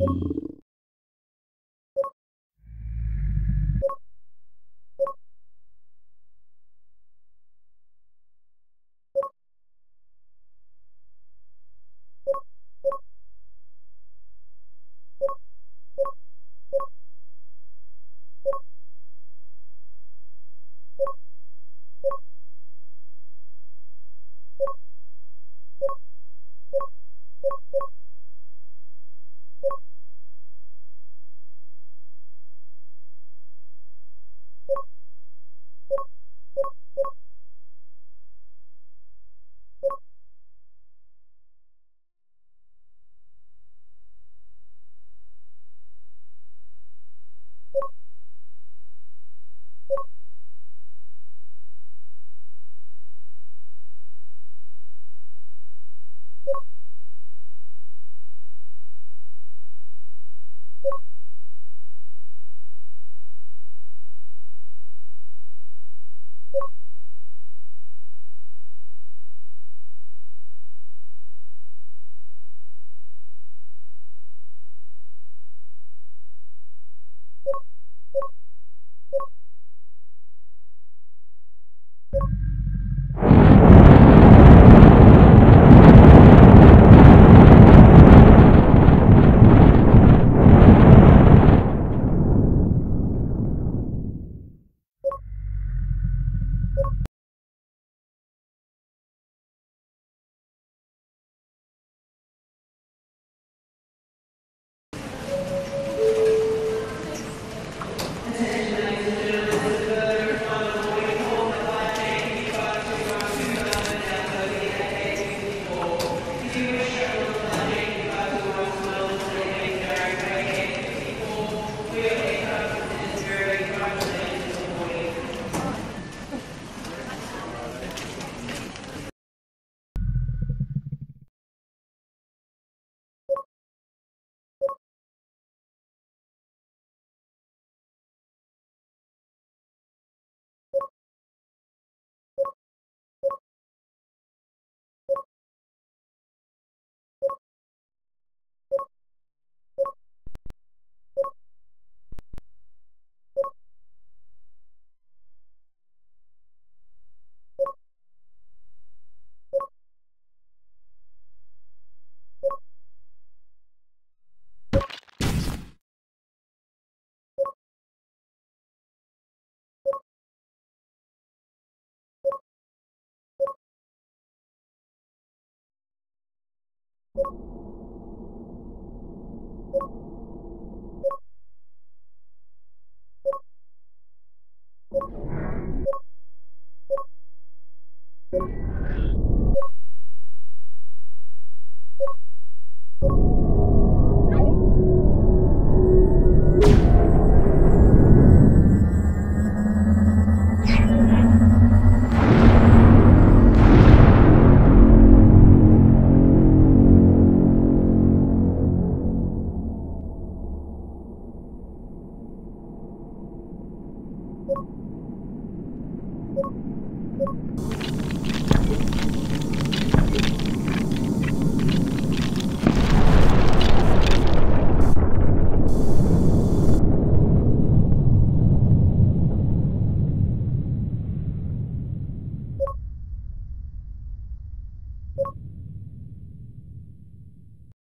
you